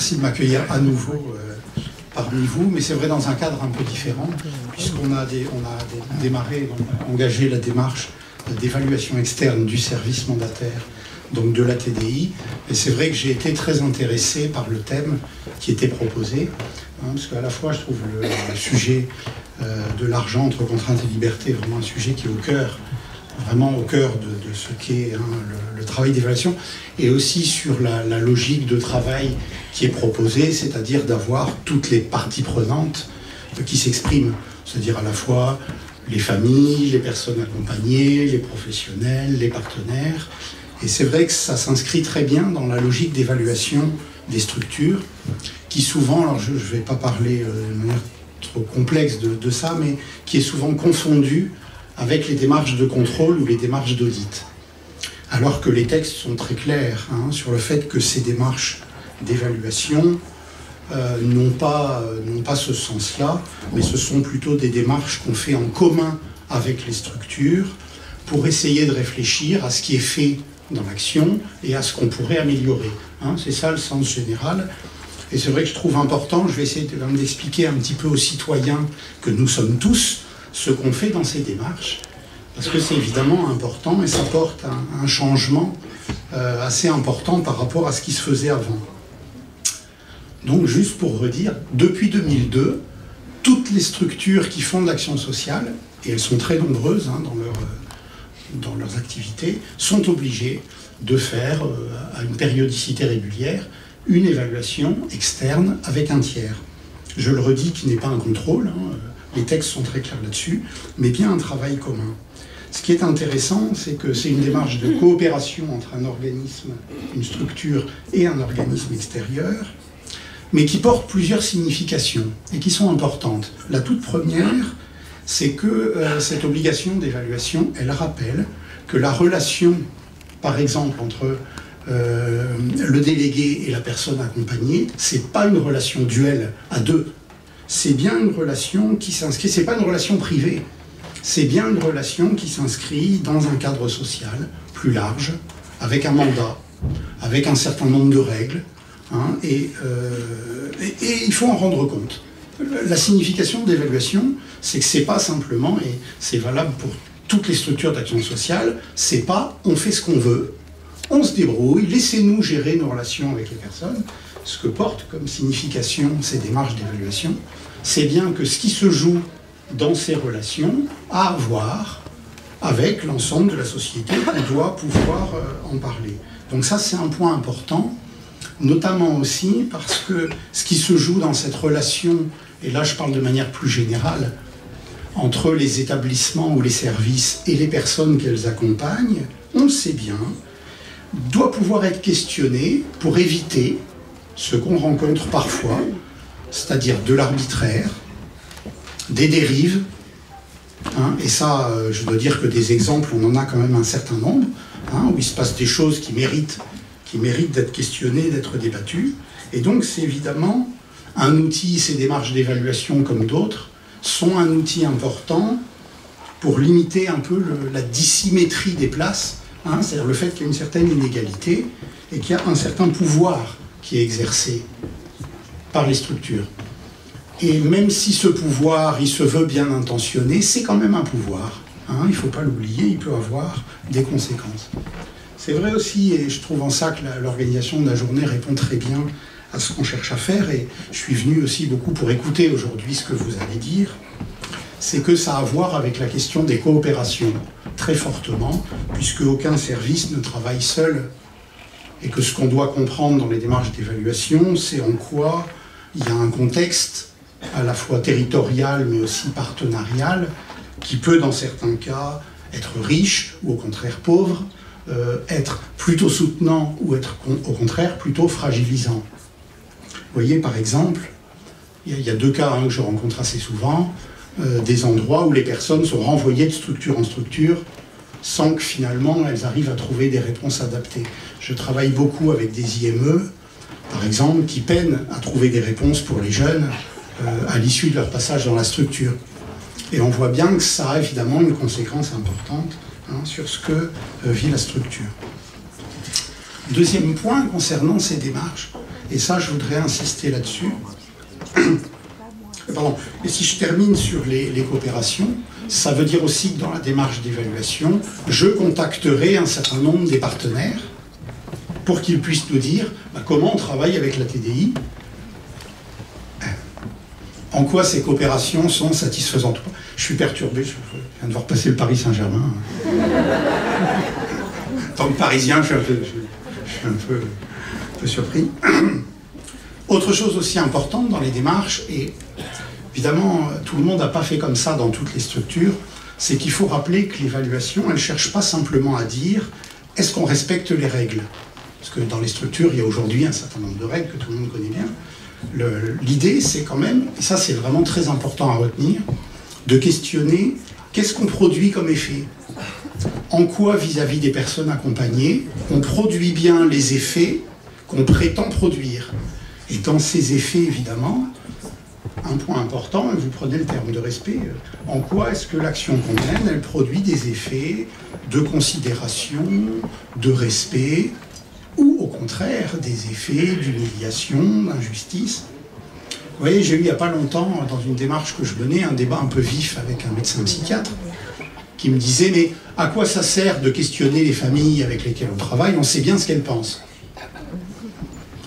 merci de m'accueillir à nouveau euh, parmi vous, mais c'est vrai dans un cadre un peu différent, puisqu'on a, des, on a démarré, engagé la démarche d'évaluation externe du service mandataire, donc de la TDI. Et c'est vrai que j'ai été très intéressé par le thème qui était proposé, hein, parce qu'à la fois je trouve le, sujet euh, de l'argent entre contraintes et liberté vraiment un sujet qui est au cœur vraiment au cœur de, ce qu'est hein, le, travail d'évaluation, et aussi sur la, logique de travail qui est proposée, c'est-à-dire d'avoir toutes les parties prenantes qui s'expriment, c'est-à-dire à la fois les familles, les personnes accompagnées, les professionnels, les partenaires. Et c'est vrai que ça s'inscrit très bien dans la logique d'évaluation des structures, qui souvent, alors je ne vais pas parler euh, de manière trop complexe de, ça, mais qui est souvent confondue avec les démarches de contrôle ou les démarches d'audit. Alors que les textes sont très clairs hein, sur le fait que ces démarches d'évaluation euh, n'ont pas, euh, pas ce sens-là, mais ce sont plutôt des démarches qu'on fait en commun avec les structures pour essayer de réfléchir à ce qui est fait dans l'action et à ce qu'on pourrait améliorer. Hein. c'est ça le sens général. Et c'est vrai que je trouve important, je vais essayer d'expliquer un petit peu aux citoyens que nous sommes tous, ce qu'on fait dans ces démarches, parce que c'est évidemment important et ça porte un, changement euh, assez important par rapport à ce qui se faisait avant. Donc juste pour redire, depuis 2002, toutes les structures qui font de l'action sociale, et elles sont très nombreuses hein, dans, dans leurs activités, sont obligées de faire euh, à une périodicité régulière une évaluation externe avec un tiers. Je le redis, qui n'est pas un contrôle, hein, les textes sont très clairs là-dessus, mais bien un travail commun. Ce qui est intéressant, c'est que c'est une démarche de coopération entre un organisme, une structure et un organisme extérieur, mais qui porte plusieurs significations et qui sont importantes. La toute première, c'est que euh, cette obligation d'évaluation, elle rappelle que la relation, par exemple, entre euh, le délégué et la personne accompagnée, c'est pas une relation duelle à deux, c'est bien une relation qui s'inscrit, c'est pas une relation privée, c'est bien une relation qui s'inscrit dans un cadre social plus large, avec un mandat, avec un certain nombre de règles, hein, euh, et, il faut en rendre compte. La signification d'évaluation, c'est que c'est pas simplement, et c'est valable pour toutes les structures d'action sociale, c'est pas on fait ce qu'on veut, on se débrouille, laissez-nous gérer nos relations avec les personnes, ce que portent comme signification ces démarches d'évaluation, c'est bien que ce qui se joue dans ces relations a à voir avec l'ensemble de la société, on doit pouvoir euh, en parler. Donc ça, c'est un point important, notamment aussi parce que ce qui se joue dans cette relation, et là je parle de manière plus générale, entre les établissements ou les services et les personnes qu'elles accompagnent, on le sait bien, doit pouvoir être questionné pour éviter ce qu'on rencontre parfois, c'est-à-dire de l'arbitraire, des dérives, hein, et ça, euh, je dois dire que des exemples, on en a quand même un certain nombre, hein, où il se passe des choses qui méritent, qui méritent d'être questionnées, d'être débattues, et donc c'est évidemment un outil, ces démarches d'évaluation comme d'autres, sont un outil important pour limiter un peu la dissymétrie des places, hein, c'est-à-dire le fait qu'il y a une certaine inégalité et qu'il y a un certain pouvoir qui est exercé par les structures. Et même si ce pouvoir, il se veut bien intentionné, c'est quand même un pouvoir. Hein, il ne faut pas l'oublier, il peut avoir des conséquences. C'est vrai aussi, et je trouve en ça que l'organisation de la journée répond très bien à ce qu'on cherche à faire, et je suis venu aussi beaucoup pour écouter aujourd'hui ce que vous allez dire, c'est que ça a à voir avec la question des coopérations, très fortement, puisque aucun service ne travaille seul et que ce qu'on doit comprendre dans les démarches d'évaluation, c'est en quoi il y a un contexte à la fois territorial mais aussi partenarial qui peut dans certains cas être riche ou au contraire pauvre, euh, être plutôt soutenant ou être au contraire plutôt fragilisant. Vous voyez par exemple, il y, a deux cas hein, que je rencontre assez souvent, euh, des endroits où les personnes sont renvoyées de structure en structure sans que finalement elles arrivent à trouver des réponses adaptées. Je travaille beaucoup avec des IME, par exemple, qui peinent à trouver des réponses pour les jeunes euh, à l'issue de leur passage dans la structure. Et on voit bien que ça a évidemment une conséquence importante hein, sur ce que euh, vit la structure. Deuxième point concernant ces démarches, Et ça, je voudrais insister là-dessus. Pardon. Et si je termine sur les, coopérations, ça veut dire aussi que dans la démarche d'évaluation, je contacterai un certain nombre des partenaires pour qu'ils puissent nous dire bah, comment on travaille avec la TDI, en quoi ces coopérations sont satisfaisantes. Je suis perturbé, je viens de voir passer le Paris Saint-Germain. tant que parisien, je suis un peu, surpris. Autre chose aussi importante dans les démarches, et évidemment, tout le monde n'a pas fait comme ça dans toutes les structures, c'est qu'il faut rappeler que l'évaluation, elle ne cherche pas simplement à dire est-ce qu'on respecte les règles? Parce que dans les structures, il y a aujourd'hui un certain nombre de règles que tout le monde connaît bien. L'idée, c'est quand même, et ça c'est vraiment très important à retenir, de questionner qu'est-ce qu'on produit comme effet? En quoi vis-à-vis des personnes accompagnées, on produit bien les effets qu'on prétend produire? Et dans ces effets, évidemment, un point important, vous prenez le terme de respect, euh, en quoi est-ce que l'action qu'on mène, elle produit des effets de considération, de respect, contraire des effets d'humiliation, d'injustice. Vous voyez, j'ai eu il n'y a pas longtemps, dans une démarche que je menais, un débat un peu vif avec un médecin psychiatre qui me disait Mais à quoi ça sert de questionner les familles avec lesquelles on travaille? On sait bien ce qu'elles pensent.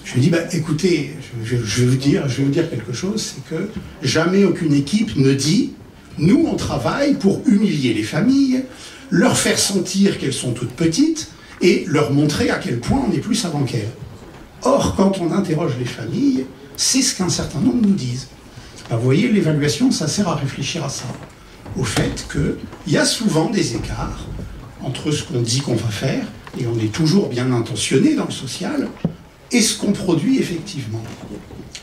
Je lui dis bah, Écoutez, je, vais vous dire, je vais vous dire quelque chose c'est que jamais aucune équipe ne dit Nous, on travaille pour humilier les familles, leur faire sentir qu'elles sont toutes petites et leur montrer à quel point on est plus avant qu'elles. Or, quand on interroge les familles, c'est ce qu'un certain nombre nous disent. vous voyez, l'évaluation, ça sert à réfléchir à ça au fait qu'il y a souvent des écarts entre ce qu'on dit qu'on va faire, et on est toujours bien intentionné dans le social, et ce qu'on produit effectivement.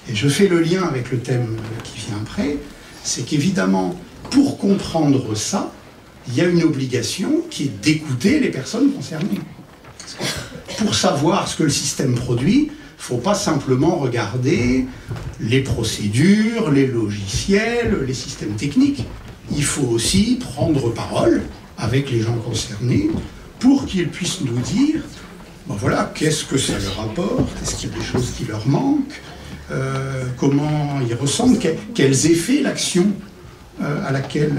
Et je fais le lien avec le thème qui vient après, c'est qu'évidemment, pour comprendre ça, il y a une obligation qui est d'écouter les personnes concernées. Pour savoir ce que le système produit, il ne faut pas simplement regarder les procédures, les logiciels, les systèmes techniques. Il faut aussi prendre parole avec les gens concernés pour qu'ils puissent nous dire, ben voilà, qu'est-ce que ça leur apporte, est-ce qu'il y a des choses qui leur manquent, euh, comment ils ressentent, quels effets l'action euh, à laquelle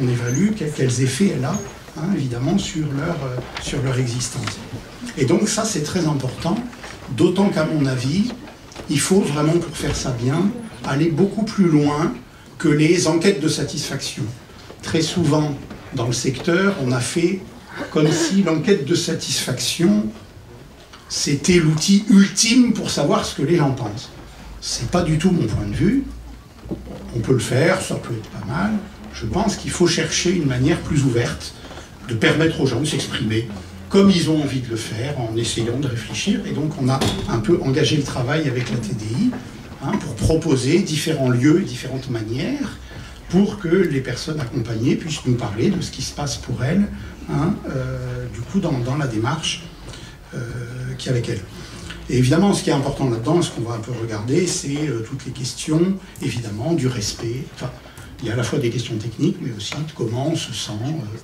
on évalue, quels effets elle a, hein, évidemment, sur leur, euh, sur leur existence. Et donc ça, c'est très important, d'autant qu'à mon avis, il faut vraiment, pour faire ça bien, aller beaucoup plus loin que les enquêtes de satisfaction. Très souvent, dans le secteur, on a fait comme si l'enquête de satisfaction, c'était l'outil ultime pour savoir ce que les gens pensent. C'est pas du tout mon point de vue. On peut le faire, ça peut être pas mal. Je pense qu'il faut chercher une manière plus ouverte de permettre aux gens de s'exprimer comme ils ont envie de le faire, en essayant de réfléchir. Et donc on a un peu engagé le travail avec la TDI Hein, pour proposer différents lieux différentes manières pour que les personnes accompagnées puissent nous parler de ce qui se passe pour elles, hein, euh, du coup, dans, la démarche euh, qui est avec elles. Et évidemment, ce qui est important là-dedans, ce qu'on va un peu regarder, c'est euh, toutes les questions, évidemment, du respect. Il y a à la fois des questions techniques, mais aussi de comment on se sent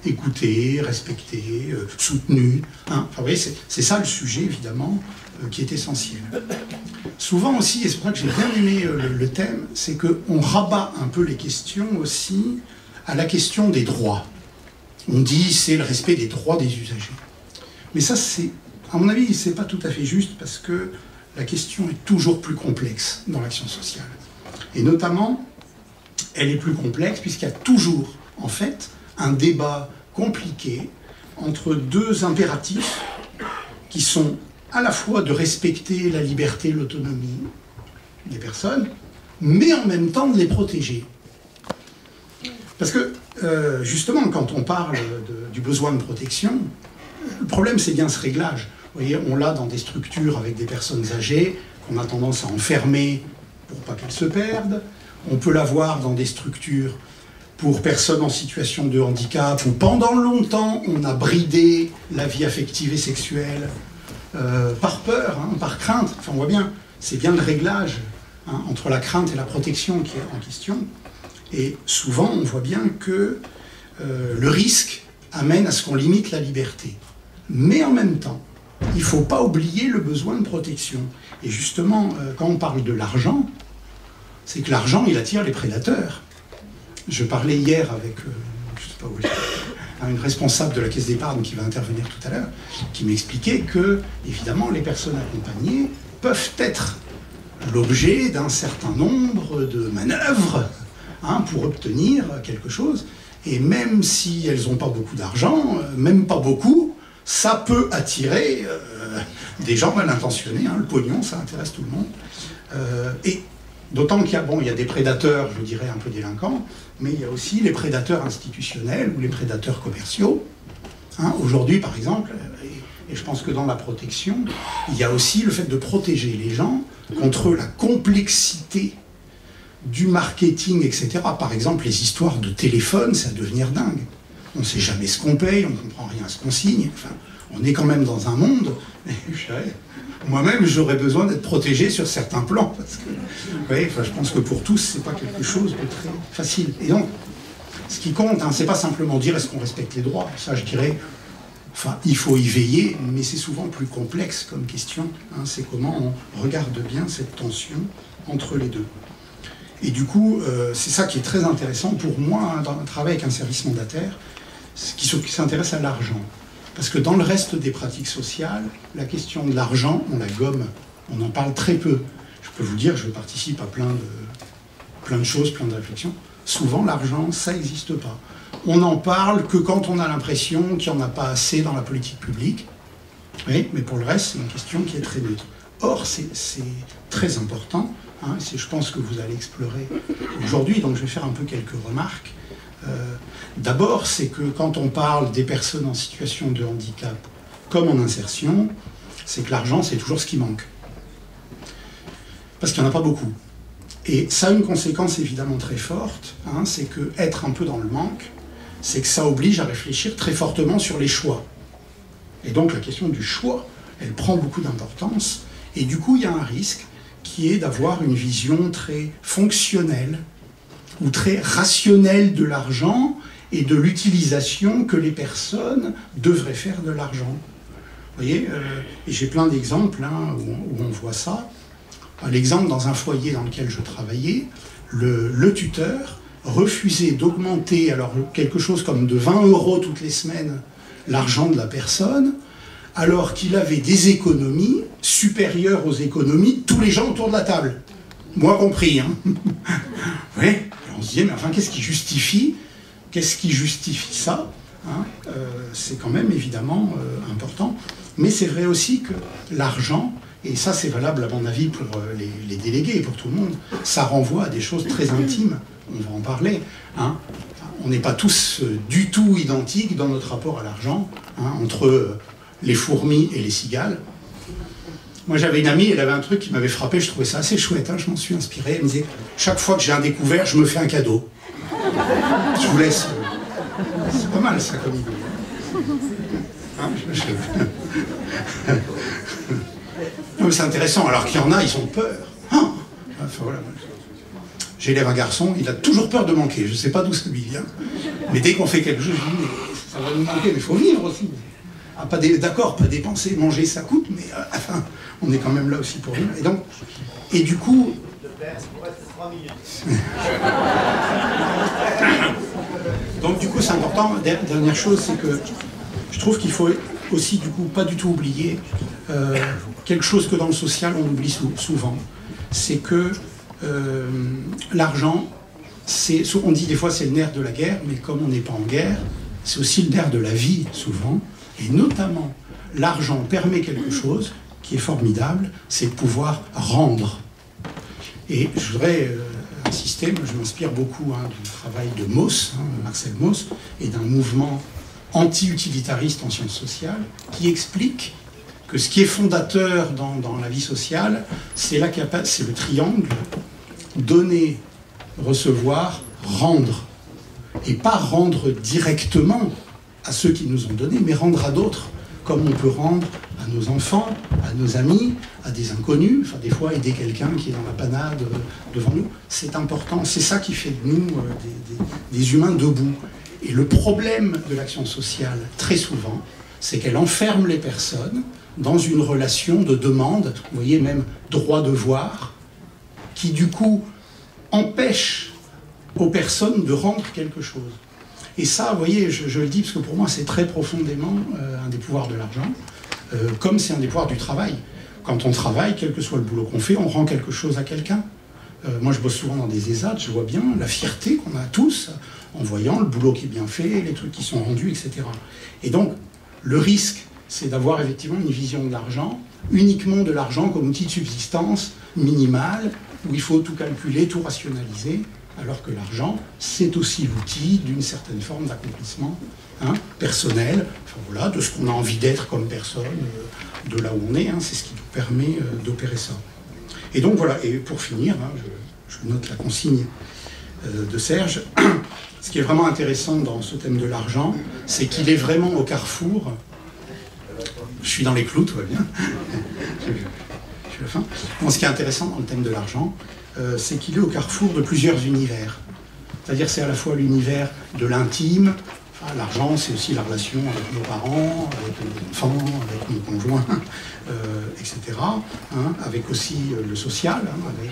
écouté, respecté, soutenu. Hein. Enfin, vous voyez, c'est ça le sujet, évidemment, qui est essentiel. Souvent aussi, et c'est pour ça que j'ai bien aimé euh, le, thème, c'est qu'on rabat un peu les questions aussi à la question des droits. On dit c'est le respect des droits des usagers. Mais ça, c'est, à mon avis, c'est pas tout à fait juste parce que la question est toujours plus complexe dans l'action sociale. Et notamment, elle est plus complexe puisqu'il y a toujours, en fait, un débat compliqué entre deux impératifs qui sont à la fois de respecter la liberté, l'autonomie des personnes, mais en même temps de les protéger. Parce que, euh, justement, quand on parle du besoin de protection, le problème, c'est bien ce réglage. Vous voyez, on l'a dans des structures avec des personnes âgées qu'on a tendance à enfermer pour pas qu'elles se perdent. On peut l'avoir dans des structures pour personnes en situation de handicap où pendant longtemps on a bridé la vie affective et sexuelle euh, par peur, hein, par crainte. Enfin, on voit bien, c'est bien le réglage hein, entre la crainte et la protection qui est en question. Et souvent, on voit bien que euh, le risque amène à ce qu'on limite la liberté. Mais en même temps, il ne faut pas oublier le besoin de protection. Et justement, euh, quand on parle de l'argent, c'est que l'argent, il attire les prédateurs. Je parlais hier avec, euh, une responsable de la caisse d'épargne qui va intervenir tout à l'heure, qui m'expliquait que, évidemment, les personnes accompagnées peuvent être l'objet d'un certain nombre de manœuvres hein, pour obtenir quelque chose. Et même si elles n'ont pas beaucoup d'argent, euh, même pas beaucoup, ça peut attirer euh, des gens mal intentionnés. Hein. Le pognon, ça intéresse tout le monde. Et d'autant qu'il y, a, bon, y a des prédateurs, je dirais, un peu délinquants, mais il y a aussi les prédateurs institutionnels ou les prédateurs commerciaux. Hein. Aujourd'hui, par exemple, et je pense que dans la protection, il y a aussi le fait de protéger les gens contre la complexité du marketing, etc. Par exemple, les histoires de téléphone, c'est à devenir dingue. On ne sait jamais ce qu'on paye, on ne comprend rien à ce qu'on signe. On est quand même dans un monde. Moi-même, j'aurais besoin d'être protégé sur certains plans. Parce que, je pense que pour tous, ce n'est pas quelque chose de très facile. Et donc, ce qui compte, hein, ce n'est pas simplement dire est-ce qu'on respecte les droits. Ça, je dirais, Enfin, il faut y veiller, mais c'est souvent plus complexe comme question. Hein. c'est comment on regarde bien cette tension entre les deux. Et du coup, euh, c'est ça qui est très intéressant pour moi hein, dans le travail avec un service mandataire, qui s'intéresse à l'argent. Parce que dans le reste des pratiques sociales, la question de l'argent, on la gomme, on en parle très peu. Je peux vous dire, je participe à plein de, plein de choses, plein de réflexions. Souvent, l'argent, ça n'existe pas on n'en parle que quand on a l'impression qu'il n'y en a pas assez dans la politique publique. Oui, mais pour le reste, c'est une question qui est très neutre. Or, c'est très important, hein, je pense que vous allez explorer aujourd'hui, donc je vais faire un peu quelques remarques. Euh, d'abord, c'est que quand on parle des personnes en situation de handicap comme en insertion, c'est que l'argent, c'est toujours ce qui manque. Parce qu'il n'y en a pas beaucoup. Et ça a une conséquence évidemment très forte, hein, c'est que être un peu dans le manque, c'est que ça oblige à réfléchir très fortement sur les choix. Et donc la question du choix, elle prend beaucoup d'importance. Et du coup, il y a un risque qui est d'avoir une vision très fonctionnelle ou très rationnelle de l'argent et de l'utilisation que les personnes devraient faire de l'argent. Voyez, euh, j'ai plein d'exemples hein, où, on voit ça. L'exemple dans un foyer dans lequel je travaillais, le tuteur refuser d'augmenter alors quelque chose comme de 20 euros toutes les semaines l'argent de la personne, alors qu'il avait des économies supérieures aux économies de tous les gens autour de la table. Moi compris. Hein on se disait, mais enfin, qu'est-ce qui justifie Qu'est-ce qui justifie ça hein euh, C'est quand même évidemment euh, important. Mais c'est vrai aussi que l'argent, et ça c'est valable à mon avis pour euh, les, délégués et pour tout le monde, ça renvoie à des choses très intimes on va en parler. Hein. On n'est pas tous du tout identiques dans notre rapport à l'argent, hein, entre les fourmis et les cigales. Moi, j'avais une amie, elle avait un truc qui m'avait frappé, je trouvais ça assez chouette, hein, je m'en suis inspiré. Elle me disait Chaque fois que j'ai un découvert, je me fais un cadeau. Je vous laisse. C'est pas mal ça comme idée. c'est intéressant, alors qu'il y en a, ils ont peur. Enfin, voilà. J'élève un garçon, il a toujours peur de manquer. Je ne sais pas d'où ça lui vient. Mais dès qu'on fait quelque chose, je dis, ça va nous manquer, mais il faut vivre aussi. Ah, pas D'accord, pas dépenser, manger, ça coûte, mais euh, enfin, on est quand même là aussi pour vivre. Et donc, et du coup. donc du coup, c'est important. Dernière chose, c'est que je trouve qu'il faut aussi, du coup, pas du tout oublier euh, quelque chose que dans le social, on oublie souvent. C'est que euh, l'argent, on dit des fois c'est le nerf de la guerre, mais comme on n'est pas en guerre, c'est aussi le nerf de la vie souvent. Et notamment, l'argent permet quelque chose qui est formidable, c'est pouvoir rendre. Et je voudrais euh, insister, je m'inspire beaucoup hein, du travail de Mauss, hein, Marcel Mauss, et d'un mouvement anti-utilitariste en sciences sociales, qui explique que ce qui est fondateur dans, dans la vie sociale, c'est le triangle donner, recevoir, rendre. Et pas rendre directement à ceux qui nous ont donné, mais rendre à d'autres, comme on peut rendre à nos enfants, à nos amis, à des inconnus, enfin des fois aider quelqu'un qui est dans la panade euh, devant nous. C'est important, c'est ça qui fait de nous euh, des, humains debout. Et le problème de l'action sociale, très souvent, c'est qu'elle enferme les personnes dans une relation de demande, vous voyez même droit-devoir, qui du coup empêche aux personnes de rendre quelque chose. Et ça, vous voyez, je, le dis parce que pour moi c'est très profondément euh, un des pouvoirs de l'argent, euh, comme c'est un des pouvoirs du travail. Quand on travaille, quel que soit le boulot qu'on fait, on rend quelque chose à quelqu'un. Euh, moi, je bosse souvent dans des ESAT, je vois bien la fierté qu'on a tous en voyant le boulot qui est bien fait, les trucs qui sont rendus, etc. Et donc, le risque, c'est d'avoir effectivement une vision de l'argent, uniquement de l'argent comme outil de subsistance minimal, où il faut tout calculer, tout rationaliser, alors que l'argent, c'est aussi l'outil d'une certaine forme d'accomplissement hein, personnel, enfin, voilà, de ce qu'on a envie d'être comme personne, euh, de là où on est, hein, c'est ce qui nous permet euh, d'opérer ça. Et donc voilà, et pour finir, hein, je, note la consigne euh, de Serge, ce qui est vraiment intéressant dans ce thème de l'argent, c'est qu'il est vraiment au carrefour. Je suis dans les clous, tout va bien. suis la fin. ce qui est intéressant dans le thème de l'argent, euh, c'est qu'il est au carrefour de plusieurs univers. C'est-à-dire c'est à la fois l'univers de l'intime, l'argent c'est aussi la relation avec nos parents, avec nos enfants, avec nos conjoints, euh, etc. Hein, avec aussi euh, le social, hein, avec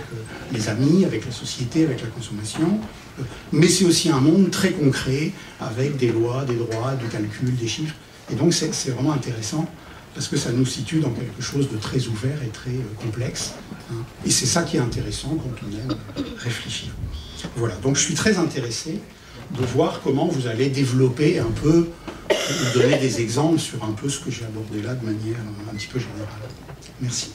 les amis, avec la société, avec la consommation. mais c'est aussi un monde très concret, avec des lois, des droits, du calcul, des chiffres. Et donc c'est vraiment intéressant parce que ça nous situe dans quelque chose de très ouvert et très complexe. Et c'est ça qui est intéressant quand on aime réfléchir. Voilà, donc je suis très intéressé de voir comment vous allez développer un peu, donner des exemples sur un peu ce que j'ai abordé là de manière un petit peu générale. Merci.